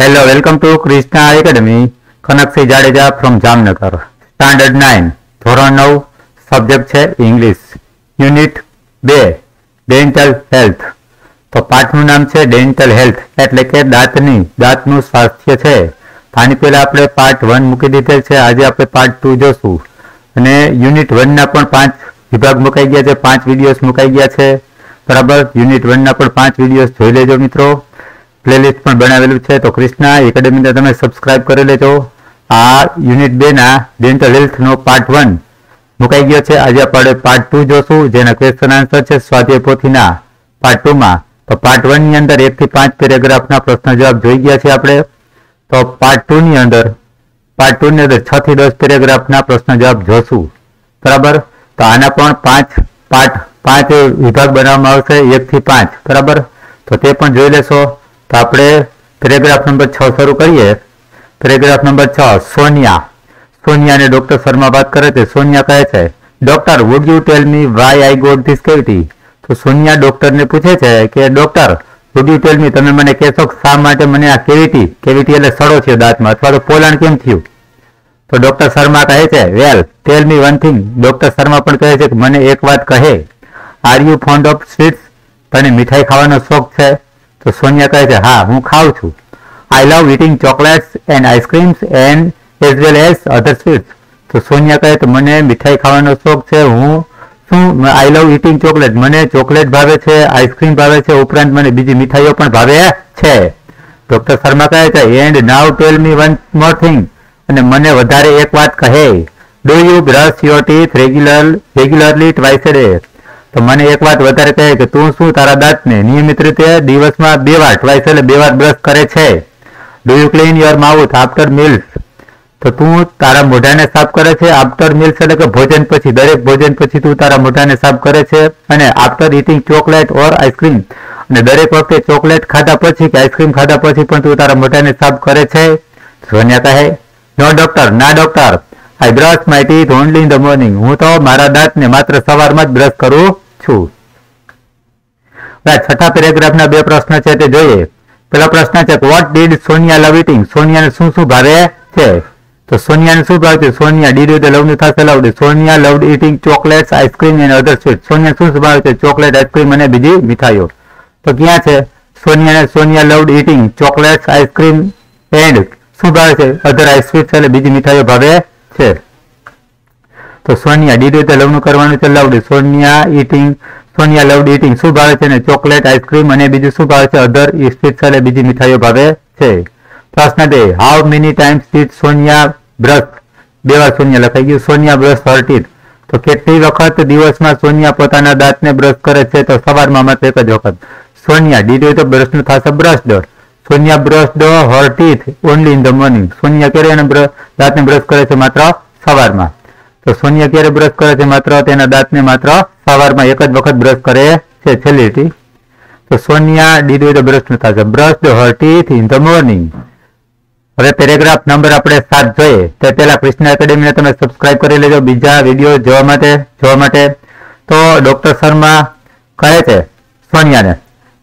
Hello, welcome to Krishna academy Kanaksinh Jadeja from Jamnagar standard nine ધોરણ નવ subject છે English unit બે dental health તો પાઠનું નામ છે ડેન્ટલ હેલ્થ એટલે કે દાંતની દાંતનું સ્વાસ્થ્ય છે. આની પહેલા આપણે પાર્ટ વન મૂકી દીધેલ છે આજે આપણે પાર્ટ ટુ જોશું. અને યુનિટ વનના પણ પાંચ વિભાગ મુકાઈ ગયા છે પાંચ વિડીયોઝ મુકાઈ ગયા છે. બરાબર યુનિટ વનના પણ પાંચ વિડીયોઝ જોઈ લેજો મિત્રો. પ્લેલિસ્ટ પણ બનાવેલું છે. તો ક્રિષ્ના એકેડેમીને તમે સબસ્ક્રાઇબ કરી લેજો. આ યુનિટ બેના ડેન્ટલ હેલ્થનો પાર્ટ વન મુકાઈ ગયો છે. આજે આપણે પાર્ટ ટુ જોશું, જેના ક્વેશ્ચન આન્સર છે સ્વાધ્યાય પોથીના પાર્ટ ટુમાં તો પાર્ટ વનની અંદર એકથી પાંચ પેરેગ્રાફના પ્રશ્ન જવાબ જોઈ ગયા છે આપણે. તો પાર્ટ ટુની અંદર પાર્ટ ટુની અંદર છ થી દસ પેરેગ્રાફના પ્રશ્ન જવાબ જોશું. બરાબર? તો આના પણ પાંચ પાર્ટ પાંચ વિભાગ બનાવવામાં આવશે. એક થી પાંચ. બરાબર? તો તે પણ જોઈ લેશો. તો આપણે પેરેગ્રાફ નંબર છ શરૂ કરીએ. પેરેગ્રાફ નંબર છ, સોનિયા. સોનિયા અને ડોક્ટર શર્મા વાત કરે છે. સોનિયા કહે છે, doctor would you tell me why I got this cavity તો સોનિયા ડૉક્ટરને પૂછે છે કે, doctor would you tell me તમે મને કહેશો શા માટે મને આ કેવિટી કેવિટી એટલે સડો છે દાંતમાં અથવા તો પોલાણ કેમ થયું? તો ડોક્ટર શર્મા કહે છે well tell me one thing doctor Sharma પણ કહે છે કે, મને એક વાત કહે. Are you fond of sweets તને મીઠાઈ ખાવાનો શોખ છે? તો સોનિયા કહે છે, હા, હું ખાઉં છું. I love eating chocolates and ice creams and as well as other sweets તો સોનિયા કહે, તો મને મીઠાઈ ખાવાનો શોખ છે. હું શું આઈ લવ ઇટિંગ ચોકલેટ મને ચોકલેટ ભાવે છે આઈસ્ક્રીમ ભાવે છે, ઉપરાંત મને બીજી મીઠાઈઓ પણ ભાવે છે. ડોક્ટર શર્મા કહે છે and now tell me one more thing અને મને વધારે એક વાત કહે do you brush your teeth regular regularly twice day તો મને એક વાત વધારે કહે કે તું શું તારા દાંતને નિયમિત રીતે દિવસમાં બે વાર ટ્વાઇસ એટલે બે વાર બ્રશ કરે છે? Do you clean your mouth after meals તો તું તારા મોઢાને સાફ કરે છે આફ્ટર મિલ્સ એટલે કે ભોજન પછી, દરેક ભોજન પછી તું તારા મોઢાને સાફ કરે છે અને after eating chocolate or ice cream અને દરેક વખતે ચોકલેટ ખાધા પછી કે આઈસ્ક્રીમ ખાધા પછી પણ તું તારા મોઢાને સાફ કરે છે? સોનિયા કહે નો ડોક્ટર ના doctor I brush my teeth only in the morning હું તો મારા દાંતને માત્ર સવારમાં જ બ્રશ કરું છું. છઠ્ઠા પેરેગ્રાફના બે પ્રશ્ન છે તે જોઈએ. પેલો પ્રશ્ન છે what did Sonia love eating સોનિયાને શું શું ભાવે છે? તો સોનિયાને શું ભાવે છે? સોનિયા ડીડ વિથ લવનું થશે loved Sonia loved eating chocolates ice cream and other sweet Sonia શું ભાવે છે? ચોકલેટ આઈસ્ક્રીમ અને બીજી મીઠાઈઓ. તો ક્યાં છે? સોનિયાને Sonia loved eating chocolates ice cream and શું ભાવે છે? અધર આઈસ્ક્રીમ એટલે બીજી મીઠાઈઓ ભાવે છે. તો સોનિયા ડીડ વિથ લવનું કરવાનું છે, loved. Sonia eating Sonia loved eating શું ભાવે છે ને? ચોકલેટ, આઈસ્ક્રીમ અને બીજું શું ભાવે છે? અધર સ્વીટ્સ એટલે બીજી મીઠાઈઓ ભાવે છે. પ્રશ્ન બે how many times did Sonia brush બે વાર સોનિયા લખાઈ ગયું. સોનિયા બ્રશ હર ટીથ તો કેટલી વખત દિવસમાં સોનિયા પોતાના દાંતને બ્રશ કરે છે? તો સવારમાં માત્ર એક જ વખત. સોનિયા ડીડ તો બ્રશનું થશે brushed Sonia brush the her only in the morning Sonia ક્યારે એને દાંતને બ્રશ કરે છે માત્ર સવારમાં. તો સોનિયા ક્યારે બ્રશ કરે છે માત્ર, તેના દાંતને માત્ર સવારમાં એક જ વખત બ્રશ કરે છે છેલ્લી તો સોનિયા ડીડ વિથ બ્રશ બ્રશનું થશે brush the her in the morning હવે પેરેગ્રાફ નંબર આપણે સાત જોઈએ. તે પહેલા કૃષ્ણ એકેડેમીને તમે સબસ્ક્રાઇબ કરી લેજો. બીજા વીડિયો જોવા માટે જોવા માટે. તો ડોક્ટર શર્મા કહે છે સોનિયાને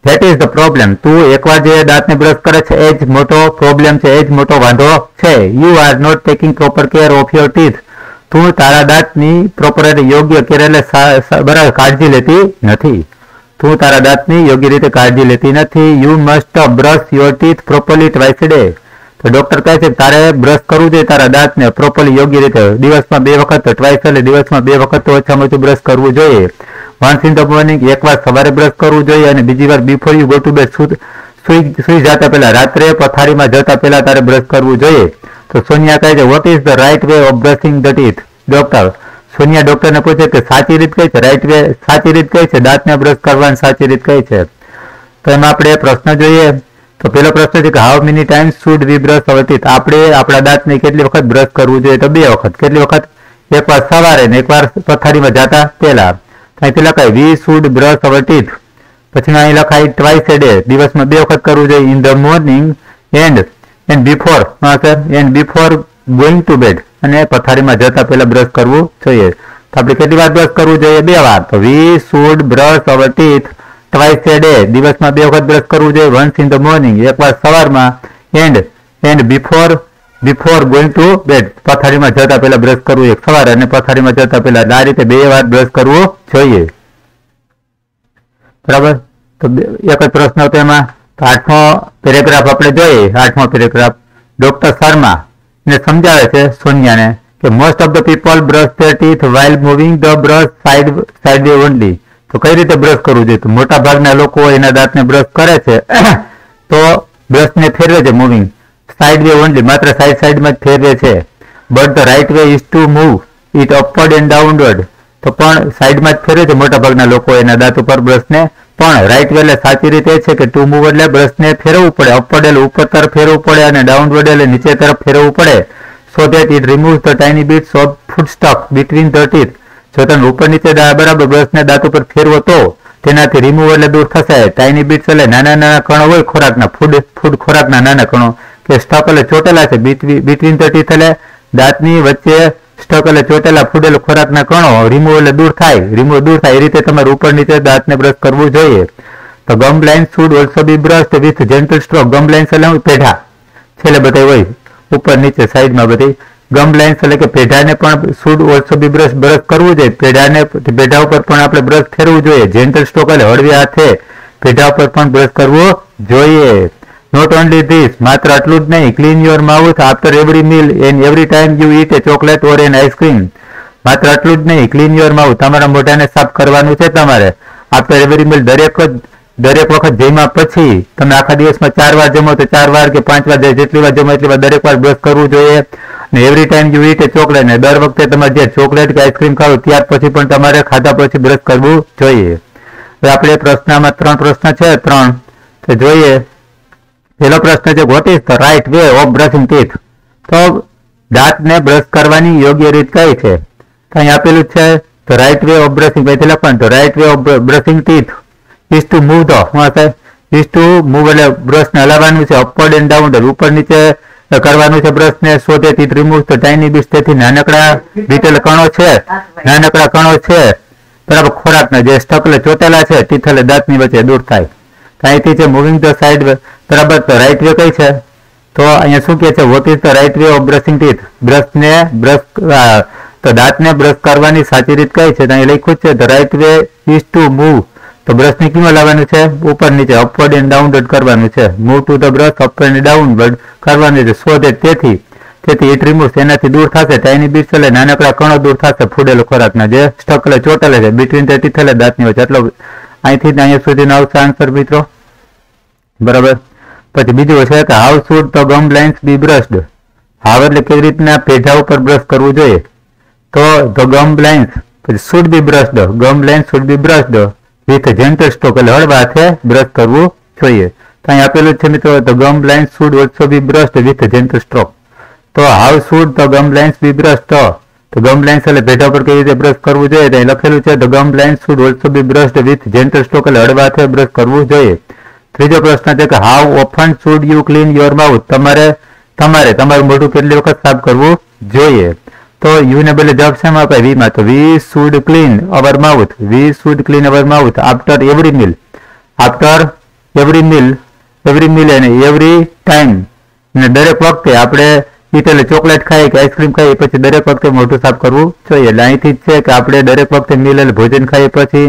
ધેટ ઇઝ ધ પ્રોબ્લેમ તું એકવાર જે દાંતને બ્રશ કરે છે, એ જ મોટો પ્રોબ્લેમ છે, એ જ મોટો વાંધો છે. You are not taking proper care of your teeth તું તારા દાંતની પ્રોપર યોગ્ય કેરેલે બરાબર કાળજી લેતી નથી. તું તારા દાંતની યોગ્ય રીતે કાળજી લેતી નથી. You must brush your teeth properly twice day તો ડોક્ટર કહે છે તારે બ્રશ કરવું જોઈએ તારા દાંતને પ્રોપરલી યોગ્ય રીતે. દિવસમાં બે વખત ટ્વાઇસ એટલે દિવસમાં બે વખત તો ઓછામાં ઓછું બ્રશ કરવું જોઈએ. ધ મોર્નિંગ એકવાર સવારે બ્રશ કરવું જોઈએ અને બીજી વાર before you go to bed સુઈ સુઈ જતા પહેલા રાત્રે પથારીમાં જતા પહેલા તારે બ્રશ કરવું જોઈએ. તો સોનિયા કહે છે what is the right way of brushing the teeth doctor, Sonia ડોક્ટરને પૂછે કે સાચી રીત કઈ છે? રાઈટ વે સાચી રીત કઈ છે? દાંતને બ્રશ કરવાની સાચી રીત કઈ છે? તો એમાં આપણે પ્રશ્ન જોઈએ. તો પેલો પ્રશ્ન છે કે how many times should we brush our teeth આપણે આપણા દાંતને કેટલી વખત બ્રશ કરવું જોઈએ? તો બે વખત. કેટલી વખત? એકવાર સવારે ને એકવાર પથારીમાં જતા પહેલા. અહીંથી લખાય we should brush our teeth પછી અહીં લખાય ટ્વાઇસ એ ડે દિવસમાં બે વખત કરવું જોઈએ in the morning and and before and before going to bed અને પથારીમાં જતા પહેલા બ્રશ કરવું જોઈએ. તો આપણે કેટલી વાર બ્રશ કરવું જોઈએ? બે વાર. તો we should brush our teeth twice a day દિવસમાં બે વખત બ્રશ કરવું જોઈએ વન્સ ઇન ધ મોર્નિંગ એકવાર સવારમાં and and before before going to bed પથારીમાં જતા પહેલા બ્રશ કરવું એક સવારે અને પથારીમાં જતા પહેલા આ રીતે બે વાર બ્રશ કરવું જોઈએ. બરાબર? તો એક જ પ્રશ્ન હતો એમાં. આઠમો પેરેગ્રાફ આપણે જોઈએ. આઠમો પેરેગ્રાફ ડોક્ટર શર્મા ને સમજાવે છે સોનિયાને કે most of the people brush their teeth while moving the brush side side way only તો કઈ રીતે બ્રશ કરવું જોઈએ? મોટા ભાગના લોકો એના દાંતને બ્રશ કરે છે. તો બ્રશને ફેરવે છે મૂવિંગ સાઈડ વે ઓનલી માત્ર સાઈડ સાઈડમાં જ ફેરવે છે. But the right way is to move it upward and downward તો પણ સાઈડમાં જ ફેરવે છે મોટા ભાગના લોકો એના દાંત ઉપર બ્રશને. પણ રાઈટ વે એટલે સાચી રીતે છે કે ટુ મૂવ એટલે બ્રશને ફેરવવું પડે. અપવર્ડ એટલે ઉપર તરફ ફેરવવું પડે અને ડાઉનવર્ડ એટલે નીચે તરફ ફેરવવું પડે. So that it remove the tiny bits of food stuff between the teeth જો તમે ઉપર નીચે બરાબર બ્રશને દાંત ઉપર ફેરવો તો તેનાથી રિમૂવ એટલે દૂર થશે. ટાઇની બીટ્સ એટલે નાના નાના કણો હોય ખોરાકના ફૂડ ફૂડ ખોરાકના નાના કણો. કે સ્ટક એટલે ચોટેલા છે. બિટવીન ધ ટીથ દાંતની વચ્ચે સ્ટક એટલે ચોટેલા, ફૂડેલા ખોરાકના કણો રિમૂવ એટલે દૂર થાય. રિમૂવ દૂર થાય, એ રીતે તમારે ઉપર નીચે દાંતને બ્રશ કરવું જોઈએ. તો gum line should also be brush with gentle stroke gum lines એટલે પેઢા. છેલ્લે બધા હોય. ઉપર નીચે સાઈડમાં બધી. ગમ લાઇન્સ એટલે કે પેઢાને પણ should also be brush brush કરવું જોઈએ. પેઢાને, પેઢા ઉપર પણ આપણે બ્રશ ફેરવું જોઈએ. જેન્ટલ સ્ટ્રોક એટલે હળવી હાથે પેઢા ઉપર પણ બ્રશ કરવો જોઈએ. નોટ ઓનલી ધીસ માત્ર આટલું જ નહીં clean your mouth after every meal and every time you eat a chocolate or an ice cream માત્ર આટલું જ નહીં ક્લીન યોર માઉથ તમારા મોઢાને સાફ કરવાનું છે તમારે. આફ્ટર એવરી મીલ દરેક દરેક વખત જમ્યા પછી તમે આખા દિવસમાં ચાર વાર જમો તો ચાર વાર કે પાંચ વાર જેટલી વાર જમો એટલી વાર દરેક વાર બ્રશ કરવું જોઈએ. અને every time you eat a chocolate ને દર વખતે તમારે જે ચોકલેટ કે આઈસ્ક્રીમ ખાવ ત્યાર પછી પણ તમારે ખાધા પછી બ્રશ કરવું જોઈએ. આપણે પ્રશ્નમાં ત્રણ પ્રશ્ન છે, ત્રણ. તો જોઈએ પેલો પ્રશ્ન છે what is the right way of brushing teeth તો દાંતને બ્રશ કરવાની યોગ્ય રીત કઈ છે? તો અહીં આપેલું છે the right way of brushing પછી લખવાનું the right way of brushing teeth is to move the શું હશે? ઇઝ ટુ મૂવ એટલે બ્રશને હલાવવાનું છે અપવર્ડ એન્ડ ડાઉન ઉપર નીચે કરવાનું છે બ્રશને સો તે ટીથ રિમૂવ તો ટાઈની બીસ તેથી નાનકડા ડિટેલ કણો છે, નાનકડા કણો છે, બરાબર ખોરાકના જે સ્ટકલે ચોટેલા છે ટીથ એટલે દાંતની વચ્ચે દૂર થાય. અહીંથી છે મૂવિંગ ધ સાઈડ બરાબર તો રાઈટ વે કઈ છે? તો અહીંયા શું કહે છે? What is the right way of brushing teeth બ્રશને brush તો દાંતને બ્રશ કરવાની સાચી રીત કઈ છે? તો અહીં લખ્યું છે the right way is to move તો બ્રશને કેમાં લાવવાનું છે? ઉપર નીચે અપવર્ડ એન્ડ ડાઉનવર્ડ કરવાનું છે. Move to the brush up and downward કરવાનું છે. સો that તેથી તેથી ઇટ રિમૂવ એનાથી દૂર થશે. ટાઇની બીટ એટલે નાનકડા કણો દૂર થશે ફૂડેલો ખોરાકના. જે સ્ટક એટલે ચોટેલા છે બિટવીન ધ ટીથ દાંતની વચ્ચે એટલો અહીંથી અહીંયા સુધીનો આવશે આન્સર મિત્રો. બરાબર? પછી બીજું છે કે how should the gum lines be brushed how એટલે કેવી રીતના પેઢા ઉપર બ્રશ કરવું જોઈએ? તો ધ ગમ લાઇન્સ પછી should be brushed gum lines should be brushed with gentle stroke એટલે હળવા હાથે બ્રશ કરવું જોઈએ. તો અહીં આપેલું જ છે મિત્રો the gum lines should also be brushed with gentle stroke તો how should the gum lines be brushed તો ગમ લાઇન્સ એટલે પેઢા પર કેવી રીતે બ્રશ કરવું જોઈએ? તો અહીં લખેલું છે the gum lines should also be brushed with gentle stroke એટલે હળવા હાથે બ્રશ કરવું જોઈએ. ત્રીજો પ્રશ્ન છે કે how often should you clean your mouth તમારે તમારે, તમારું મોઢું કેટલી વખત સાફ કરવું જોઈએ? તો યુ ને બદલે જવાબ શેમાં અપાય વી માં. તો we should clean our mouth we should clean our mouth after every meal after every meal every meal અને એવરી ટાઈમ ને દરેક વખતે આપણે એટલે ચોકલેટ ખાઈએ કે આઈસ્ક્રીમ ખાઈએ પછી દરેક વખતે મોઢું સાફ કરવું જોઈએ. એટલે અહીંથી જ છે કે આપણે દરેક વખતે મીલ એટલે ભોજન ખાઈએ પછી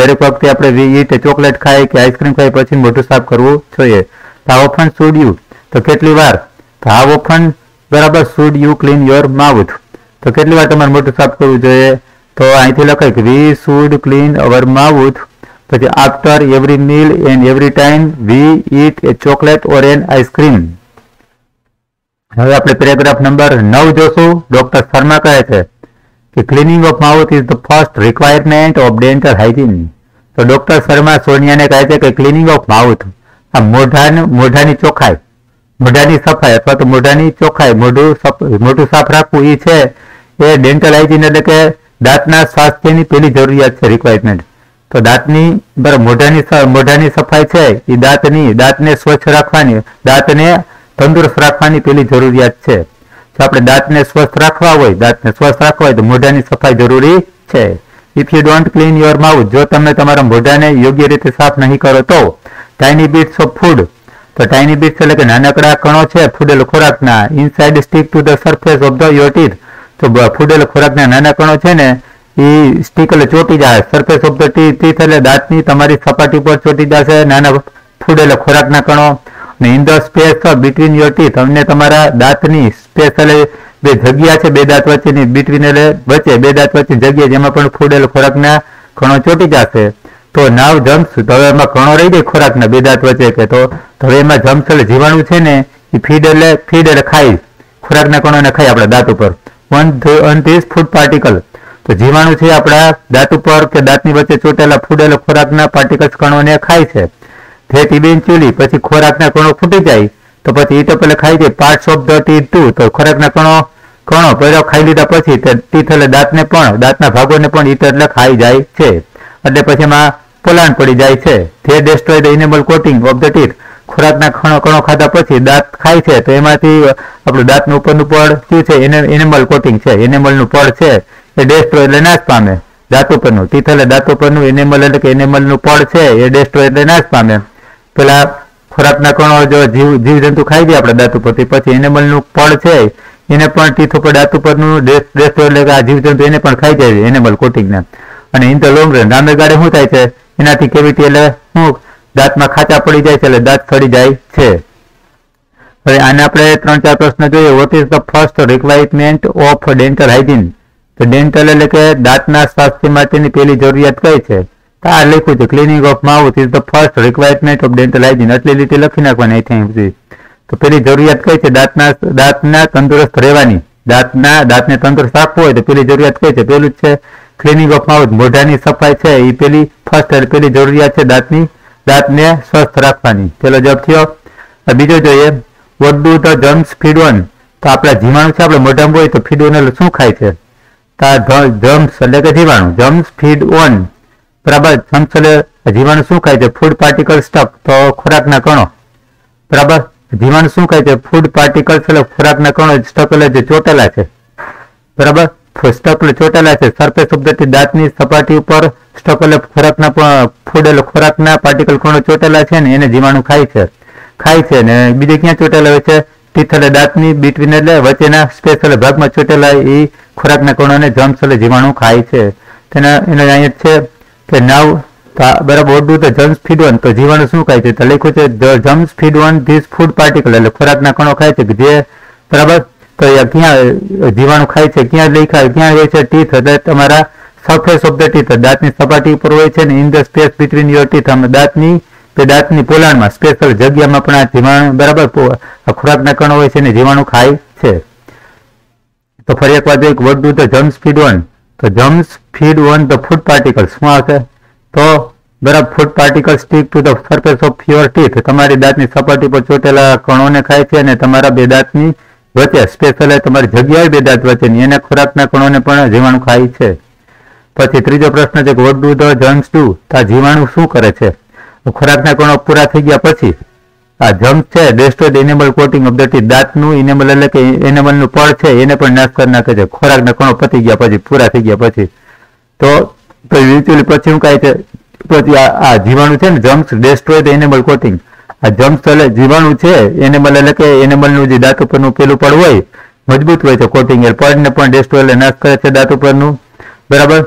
દરેક વખતે આપણે ઈટ ચોકલેટ ખાઈએ કે આઈસ્ક્રીમ ખાઈએ પછી મોઢું સાફ કરવું જોઈએ. હાવ ઓફન શુડ યુ તો કેટલી વાર? આ ઓફન બરાબર should you clean your mouth તો કેટલી વાર તમારે મોઢું સાફ કરવું જોઈએ? તો અહીંથી લખાય કે we should clean our mouth પછી after every meal and every time we eat a chocolate or an ice cream હવે આપણે પેરેગ્રાફ નંબર નવ જોશું. ડોક્ટર શર્મા કહે છે કે cleaning of mouth is the first requirement of dental hygiene તો doctor Sharma સોનિયાને કહે છે કે ક્લિનિંગ ઓફ માઉથ આ મોઢાનું, મોઢાની ચોખાઈ, મોઢાની સફાઈ અથવા તો મોઢાની ચોખાઈ, મોઢું મોઢું સાફ રાખવું એ છે. એ ડેન્ટલ હાઇજીન એટલે કે દાંતના સ્વાસ્થ્યની પેલી જરૂરિયાત છે રિક્વાયરમેન્ટ તો દાંતની, બરાબર, મોઢાની મોઢાની સફાઈ છે. એ દાંતની, દાંતને સ્વચ્છ રાખવાની, દાંતને તંદુરસ્ત રાખવાની પેલી જરૂરિયાત છે. જો આપણે દાંતને સ્વસ્થ રાખવા હોય, દાંતને સ્વસ્થ રાખવા હોય તો મોઢાની સફાઈ જરૂરી છે. If you don't clean your mouth જો તમે તમારા મોઢાને યોગ્ય રીતે સાફ નહીં કરો તો ટાઇની બીટ્સ ઓફ ફૂડ તો ટાઇની બીટ્સ એટલે કે નાનકડા કણો છે, ફૂડેલ ખોરાકના inside stick to the surface of the your teeth તો ફૂડેલ ખોરાકના નાના કણો છે ને એ સ્ટીક એટલે ચોટી જાય. સરફેસ ઓફ ધ ટીથ એટલે દાંતની તમારી સપાટી પર ચોટી જશે, નાના ફૂડેલા ખોરાકના કણો અને in the space between your teeth અમને તમારા દાંતની સ્પેસ એટલે બે જગ્યા છે, બે દાંત વચ્ચેની બિટવીન એટલે વચ્ચે, બે દાંત વચ્ચે જગ્યા જેમાં પણ ફૂડેલો ખોરાકના કણો ચોટી જશે. તો નાવ જમ્સ હવે એમાં કણો રહી જાય ખોરાકના બે દાંત વચ્ચે કે તો હવે એમાં જમ્સ એટલે જીવાણુ છે ને, એ ફીડ એટલે ફીડ એટલે ખાઈ ખોરાકના કણોને ખાઈ આપણા દાંત ઉપર. On on this food particle તો જીવાણુ છે આપણા દાંત ઉપર કે દાંતની વચ્ચે ચોટેલા ફૂડેલા ખોરાકના પાર્ટિકલ્સ કણોને ખાય છે. ધેટ ચૂલી, પછી ખોરાકના કણો ફૂટી જાય, તો પછી એ તો પેલા ખાઈ જાય parts of the teeth too, તો ખોરાકના કણો કણો પહેલો ખાઈ લીધા પછી ટીથ એટલે દાંતને પણ, દાંતના ભાગોને પણ ઈટ એટલે ખાઈ જાય છે. એટલે પછી એમાં પોલાણ પડી જાય છે. તે destroy the enamel coating of the teeth ખોરાકના કણો કણો ખાધા પછી દાંત ખાય છે. તો એમાંથી આપણું દાંતનું ઉપરનું પડ શું છે? એને એનિમલ કોટિંગ છે. એનિમલનું પડ છે. એ ડેસ્ટ્રોય એટલે નાશ પામે. દાંત ઉપરનું. ટીથ એટલે દાંત ઉપરનું. એનિમલ એટલે કે એનિમલનું પડ છે. એ ડેસ્ટ્રોય એટલે નાશ પામે. પેલા ખોરાકના કણો જો જીવ, જીવજંતુ ખાઈ ગયા આપણે દાતુપરથી પછી એનેમલનું પડ છે, એને પણ ટીથ ઉપર, દાંત ઉપરનું ડ્રેસ એટલે કે આ જીવજંતુ એને પણ ખાઈ જાય એનેમલ કોટિંગને અને ઇન ધ લોંગ રન લાંબે ગાળે શું થાય છે? એનાથી કેવિટી એટલે શું? દાંતમાં ખાચા પડી જાય છે, એટલે દાંત સડી જાય છે. હવે આને આપણે ત્રણ ચાર પ્રશ્ન જોઈએ. What is the first requirement of dental hygiene તો ડેન્ટલ એટલે કે દાંતના સ્વાસ્થ્ય માટેની પહેલી જરૂરિયાત કઈ છે? તો લખ્યું છે? Cleaning of mouth is the first requirement of dental hygiene એટલે લીટી લખી નાખવાની અહીંથી તો પેલી જરૂરિયાત કઈ છે? દાંતના દાંતના તંદુરસ્ત રહેવાની. દાંતના, દાંતને તંદુરસ્ત રાખવું હોય તો પેલી જરૂરિયાત કઈ છે? પેલું જ છે ક્લિનિંગ ઓફ માઉથ મોઢાની સફાઈ છે એ પેલી ફર્સ્ટ પેલી જરૂરિયાત છે દાંતની. દાંતને સ્વસ્થ રાખવાની. પેલો જવાબ થયો. બીજો જોઈએ. What do the germs feed on તો આપણા જીવાણુ છે, આપણે મોઢામાં હોય તો ફીડ ઓન શું ખાય છે? જમ્સ એટલે કે જીવાણુ. જમ્સ ફીડ ઓન બરાબર જમ્સ જીવાણુ શું ખાય છે? ફૂડ પાર્ટિકલ સ્ટફ તો ખોરાકના કણો. બરાબર જીવાણુ શું ખાય છે? ફૂડ પાર્ટિકલ એટલે ખોરાકના કણો સ્ટક એટલે જે ચોટેલા છે. બરાબર એટલે ચોટેલા છે. સરફેસ ઓફ દાંતની સપાટી ઉપર સ્ટક એટલે ખોરાકના ફૂડ એટલે ખોરાકના પાર્ટિકલ કણો ચોટેલા છે ને એને જીવાણુ ખાય છે. ખાય છે ને બીજે ક્યાં ચોટેલા હોય છે? ટીથ એટલે દાંતની બિટવીન એટલે વચ્ચેના સ્પેસ એટલે ભાગમાં ચોટેલા એ ખોરાકના કણોને જમ્સ એટલે જીવાણુ ખાય છે. તેના, એનો અહીંયા છે. કે નાવ બરાબર ઓડું તો જમ્સ ફીડ વન તો જીવાણુ શું ખાય છે? તો લખ્યું છે germs feed on this food particle એટલે ખોરાકના કણો ખાય છે જે બરાબર? તો ક્યાં જીવાણુ ખાય છે? ક્યાં લઈ ખાય ક્યાં હોય છે? ટીથ એટલે તમારા સરફેસ ઓફ ધ ટીથ દાંતની સપાટી ઉપર હોય છે ને in the space between your teeth દાંતની, તે દાંતની પોલાણમાં સ્પેશિયલ જગ્યામાં પણ આ જીવાણુ, બરાબર? ખોરાકના કણો હોય છે ને, જીવાણુ ખાય છે. તો ફરી એક વાત એક what do the germs feed on તો germs, feed on the food particles. શું આવશે તો બરાબર food particle stick to the surface of your teeth. તમારી દાંતની સપાટી પર ચોટેલા કણોને ખાય છે અને તમારા બે દાંતની વચ્ચે, સ્પેશિયલ તમારી જગ્યાએ બે દાંત વચ્ચેની, એને ખોરાકના કણોને પણ જીવાણુ ખાય છે. પછી ત્રીજો પ્રશ્ન છે what do the germs do તો જીવાણુ શું કરે છે? ખોરાકના કણો પૂરા થઈ ગયા પછી આ જમ્પ છે ડેસ્ટ્રોયડ એનેબલ કોટિંગ ટીથ દાંતનું ઇનેબલ એટલે કે એનેબલનું પળ છે, એને પણ નાશ કરી નાખે છે. ખોરાકના કણો પતી ગયા પછી, પૂરા થઈ ગયા પછી. તો વિચ્યુઅલી પછી શું કહે છે, પછી આ જીવાણુ છે ને germs destroy the enamel coating આ જમ્પ એટલે જીવાણુ છે એનેબલ એટલે કે એનેબલનું જે દાંત ઉપરનું પેલું પડ હોય, મજબૂત હોય છે કોટિંગ એ. પડને પણ ડેસ્ટ્રોય એટલે નાશ કરે છે દાંત ઉપરનું. બરાબર?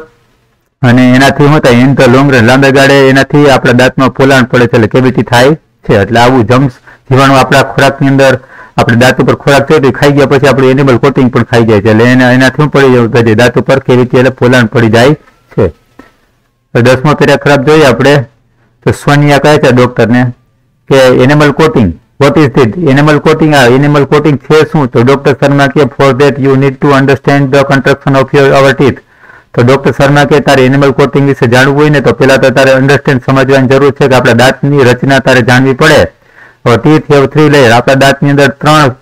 અને એનાથી શું થાય ઇન ધ લોંગ રન લાંબા ગાળે એનાથી આપણા દાંતમાં પોલાણ પડે છે એટલે કેવિટી થાય. છે. એટલે આવું જમ્સ જીવાણુ આપણા ખોરાકની અંદર, આપણે દાંત ઉપર ખોરાક છે ખાઈ ગયા પછી આપણે એનિમલ કોટિંગ પણ ખાઈ જાય છે. એટલે એના એનાથી પડી જવું કે દાંત ઉપર રીતે એટલે પોલાણ પડી જાય છે. દસમો પેરા ખરાબ જોઈએ આપણે. તો સોનિયા કહે છે ડોક્ટરને કે enamel coating what is that enamel coating આ એનિમલ કોટિંગ છે શું? તો ડોક્ટર શર્મા કે for that you need to understand the construction of your our teeth તો ડોક્ટર શર્મા કે તારે એનિમલ કોટિંગ વિશે જાણવું હોય ને તો પેલા તો તારે અન્ડરસ્ટેન્ડ સમજવાની જરૂર છે કે આપણા દાંતની રચના તારે જાણવી પડે. હવે ટીથ હેવ થ્રી લેયર આપણા દાંતની અંદર ત્રણ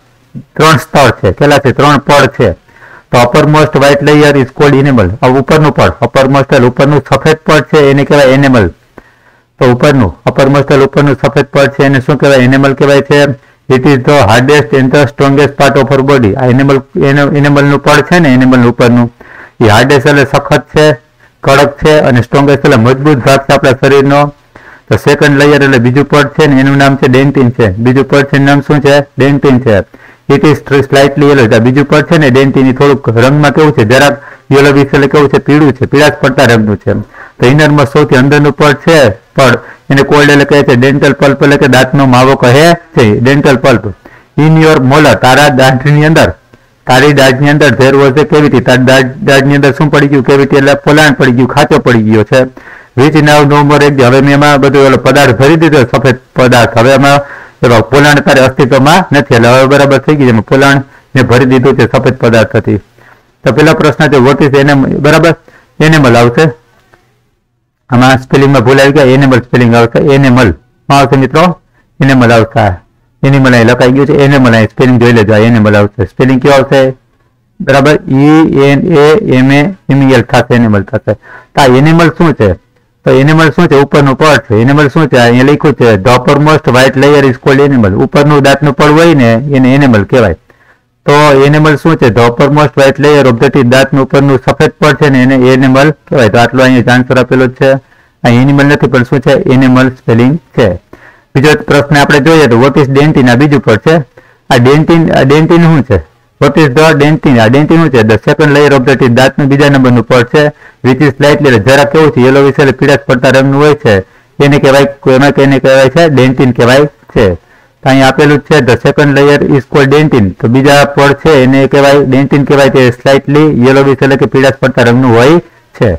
ત્રણ સ્તર છે. કેટલા છે? ત્રણ પડ છે. તો uppermost white layer is called enamel ઉપરનું પડ. અપર મોસ્ટ ઉપરનું સફેદ પડ છે, એને કહેવાય એનિમલ તો ઉપરનું અપર મોસ્ટ ઉપરનું સફેદ પડ છે, એને શું કહેવાય? એનિમલ કહેવાય છે. It is the hardest and the strongest part of our body આ એનિમલ એનિમલનું પડ છે ને એનિમલ ઉપરનું. એ હાર્ડેસ્ટ એટલે સખત છે, કડક છે અને સ્ટ્રોંગેસ્ટ એટલે મજબૂત ભાગ છે આપણા શરીરનો. તો સેકન્ડ લેયર એટલે બીજું પડ છે ને એનું નામ છે ડેન્ટિન છે. બીજું પડ છે નામ શું છે? ડેન્ટિન છે. ઇટ ઇઝ સ્લાઇટલી યલો બીજું પડ છે ને ડેન્ટિન થોડુંક રંગમાં કેવું છે? જરાક યલો એટલે કેવું છે? પીળું છે. પીળાશ પડતા રંગનું છે તો ઇનરમાં સૌથી અંદરનું પડ છે પડ. એને કોલ્ડ એટલે કહે છે ડેન્ટલ પલ્પ એટલે કે દાંતનો માવો કહે છે. Dental pulp in your molar તારા દાંતની અંદર. તારી દાઢની અંદર ઝેર એ કેવિટી તારી દાઢ દાઢની અંદર શું પડી ગયું કેવિટી એટલે પોલાણ પડી ગયું, ખાચો પડી ગયો છે. વીસ નવ નો મોર એક હવે મેં એમાં બધું ઓલો પદાર્થ ભરી દીધો, સફેદ પદાર્થ. હવે એમાં પોલાણ તારે અસ્તિત્વમાં નથી. એટલે હવે બરાબર થઈ ગયું એમાં પોલાણ મેં ભરી દીધું છે, સફેદ પદાર્થ હતી. તો પેલા પ્રશ્ન છે વોટ ઇઝ એને બરાબર? એનેમલ આવશે. આમાં સ્પેલિંગમાં ભૂલ ગયા એનેમલ સ્પેલિંગ આવશે. એનેમલ આવશે મિત્રો એનેમલ આવશે. એનિમલ અહીં લખાઈ ગયું છે, એને અહીં સ્પેલિંગ જોઈ લેજો એને આવશે સ્પેલિંગ કેવું આવશે? બરાબર? E N A M A L થશે એનિમલ થશે. તો આ એનિમલ શું છે? તો એનિમલ શું છે? ઉપરનું પડ છે એનિમલ શું છે? અહીંયા લખ્યું છે the uppermost white layer is called enamel ઉપરનું દાંતનું પડ હોય ને, એને એનિમલ કહેવાય. તો એનિમલ શું છે? The uppermost white layer of the teeth દાંતનું ઉપરનું સફેદ પડ છે ને, એને એનિમલ કહેવાય. તો આટલો અહીંયા આન્સર આપેલો છે. આ એનિમલ નથી, પણ શું છે? એનિમલ સ્પેલિંગ છે. બીજો પ્રશ્ન આપણે જોઈએ તો વોટ ઇઝ ડેન્ટિન આ બીજું પર છે. આ ડેન્ટિન ડેન્ટિન શું છે? વોટ ઇઝ ધ ડેન્ટિન આ ડેન્ટિન શું છે? The second layer of the teeth દાંતનું બીજા નંબરનું પડ છે વિચ ઇઝ સ્લાઇટલી જરા કેવું છે? યલો વિશે પીળાશ પડતા રંગનું હોય છે. એને કહેવાય એમાં એને કહેવાય છે? ડેન્ટિન કહેવાય છે. તો અહીં આપેલું છે the second layer is called dentin તો બીજા પડ છે, એને કહેવાય ડેન્ટિન કહેવાય તે સ્લાઇટલી યલો વિશે કે પીળાશ પડતા રંગનું હોય છે.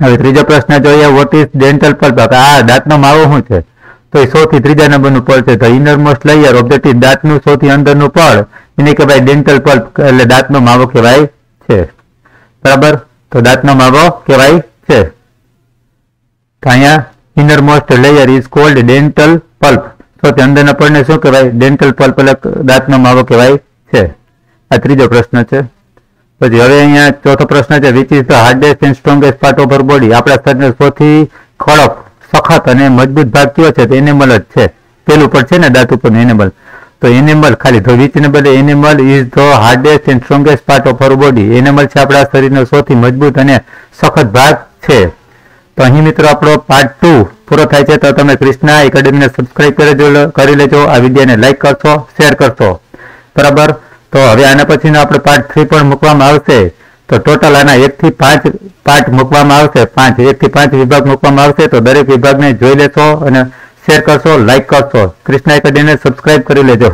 હવે ત્રીજો પ્રશ્ન જોઈએ વોટ ઇઝ ડેન્ટલ પલ્પ આ દાંતનો માવો શું છે? તો એ સૌથી ત્રીજા નંબરનું પળ છે. તો ઇનરમોસ્ટ લેયર ઓફ ધ દાંતનું સૌથી અંદરનું પળ. એને કહેવાય ડેન્ટલ પલ્પ એટલે દાંતનો માવો કહેવાય છે. બરાબર? તો દાંતનો માવો કહેવાય છે. તો અહીંયા innermost layer is called dental pulp સૌથી અંદરના પળને શું કહેવાય? ડેન્ટલ પલ્પ એટલે દાંતનો માવો કહેવાય છે. આ ત્રીજો પ્રશ્ન છે. પછી હવે અહીંયા ચોથો પ્રશ્ન છે which is the hardest and strongest part of body આપણા શરીરનો સૌથી કડક સખત અને મજબૂત ભાગ કયો છે? તો એનેમલ જ છે. પેલું પર છે ને, દાંત ઉપરનું એનેમલ તો એનિમલ ખાલી તો વિચને બદલે enamel is the hardest and strongest part of our body enamel છે આપણા શરીરનો સૌથી મજબૂત અને સખત ભાગ છે. તો અહીં મિત્રો આપણો પાર્ટ ટુ પૂરો થાય છે, તો તમે ક્રિષ્ના એકેડેમીને સબસ્ક્રાઇબ કરી લેજો. આ વિડીયોને લાઈક કરશો શેર કરશો. બરાબર? તો હવે આના પછીનો આપણે પાર્ટ થ્રી પણ મૂકવામાં આવશે. તો ટોટલ આના એક થી પાંચ પાર્ટ મૂકવામાં આવશે. પાંચ, એક થી પાંચ વિભાગ મૂકવામાં આવશે. તો દરેક વિભાગને જોઈ લેશો અને શેર કરશો લાઇક કરશો. કૃષ્ણા એકેડેમીને સબસ્ક્રાઇબ કરી લેજો.